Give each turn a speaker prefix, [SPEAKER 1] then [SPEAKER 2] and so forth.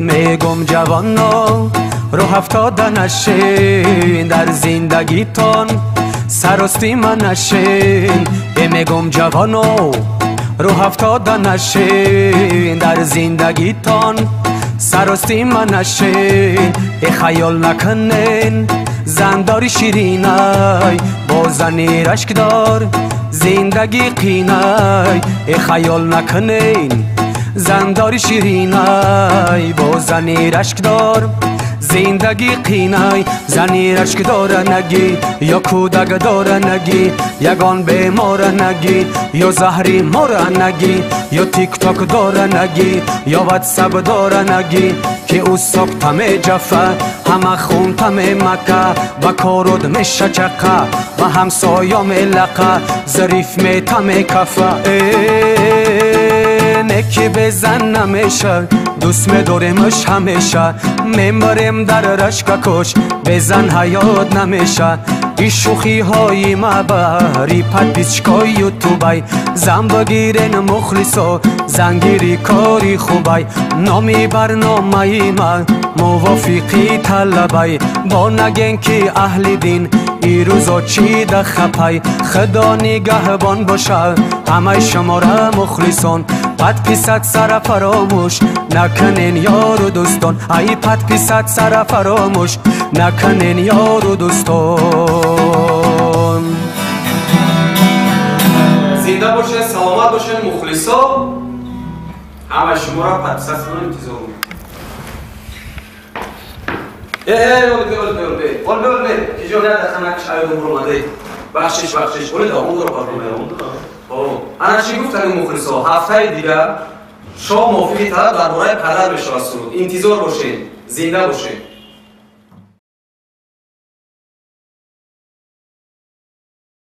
[SPEAKER 1] میگم جوانا رو هفتاده نشین در زندگیتان سراستی من نشین میگم جوانا رو هفتاده نشین در زندگیتان سراستی من نشین ای خیال نکنین زنداری شیرینای با زنی رشک دار زندگی قینای ای خیال نکنین زنداری شیرینای با زنی رشک دار. زندگی قینای زنی رشک داره نگی یا کودک داره نگی یگان بیمار نگی یا زهری مار نگی یا تیک تاک داره نگی یا واتساپ داره نگی که او تمه جفه همه خون تمه مکه و کارود میشه چقه و همسایا ملقه ظریف می تمه کفه. نکی بزن نمیشه دوست میداریمش همیشه میمریم در رشک کش. بزن حیات نمیشه ای شوخی های مبری پد بیچکای و توبای زن بگیرن مخلصا زنگیری کاری خوبای. نامی برنامه من موافقی طلبای. با نگین که اهل دین. ای روزا چی ده خپای خدا نگهبان باشه همه شما را مخلصان. پد پیست سر فراموش. نکنین یار و دوستان. ای پد پیست سر فراموش. نکنین یار و دوستان.
[SPEAKER 2] زنده باشه سلامت باشه مخلصا. همه شما را پد پیست انتظار ای ای اول اول اول اول اول کجا نه دخنک شاید عمر اومده بخشش بخشش. اول اون رو پرمه اون انا چی گفتن مخلصا؟ هفته دیگه شما موافقی طرف درباره پدر بشه انتظار باشین. زنده باشین.